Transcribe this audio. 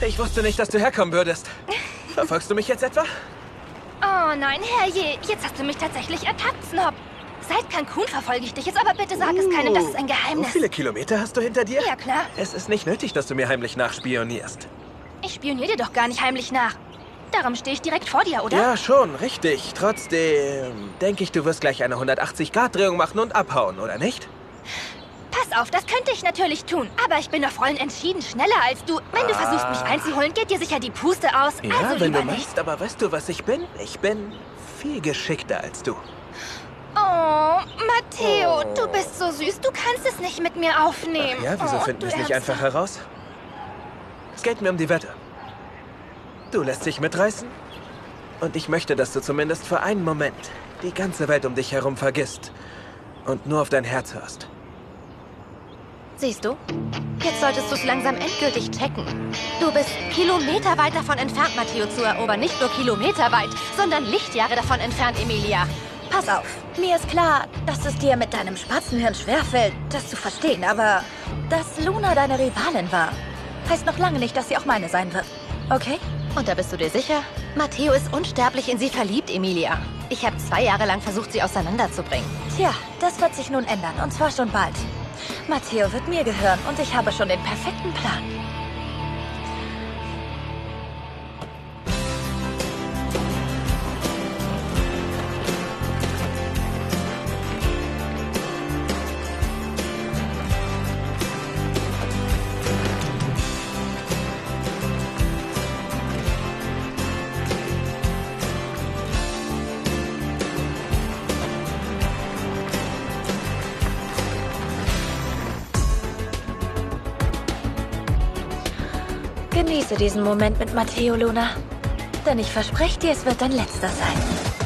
Ich wusste nicht, dass du herkommen würdest. Verfolgst du mich jetzt etwa? Oh nein, herrje, jetzt hast du mich tatsächlich ertappt, Snob. Seit Cancun verfolge ich dich jetzt, aber bitte sag es keinem, das ist ein So Geheimnis. viele Kilometer hast du hinter dir? Ja, klar. Es ist nicht nötig, dass du mir heimlich nachspionierst. Ich spioniere dir doch gar nicht heimlich nach. Darum stehe ich direkt vor dir, oder? Ja, schon, richtig. Trotzdem denke ich, du wirst gleich eine 180-Grad-Drehung machen und abhauen, oder nicht? Pass auf, das könnte ich natürlich tun. Aber ich bin doch voll entschieden schneller als du. Wenn du versuchst, mich einzuholen, geht dir sicher die Puste aus. Ja, also wenn du nicht. meinst, aber weißt du, was ich bin? Ich bin viel geschickter als du. Oh, Matteo, Oh. du bist so süß. Du kannst es nicht mit mir aufnehmen. Ja, wieso oh, finden wir es nicht einfach heraus? Es geht mir um die Wette. Du lässt dich mitreißen und ich möchte, dass du zumindest für einen Moment die ganze Welt um dich herum vergisst und nur auf dein Herz hörst. Siehst du? Jetzt solltest du es langsam endgültig checken. Du bist kilometerweit davon entfernt, Matteo zu erobern. Nicht nur kilometerweit, sondern Lichtjahre davon entfernt, Emilia. Pass auf, mir ist klar, dass es dir mit deinem Spatzenhirn schwerfällt, das zu verstehen, aber dass Luna deine Rivalin war, heißt noch lange nicht, dass sie auch meine sein wird. Okay? Und da bist du dir sicher? Matteo ist unsterblich in sie verliebt, Emilia. Ich habe zwei Jahre lang versucht, sie auseinanderzubringen. Tja, das wird sich nun ändern, und zwar schon bald. Matteo wird mir gehören und ich habe schon den perfekten Plan. Genieße diesen Moment mit Matteo, Luna. Denn ich verspreche dir, es wird dein letzter sein.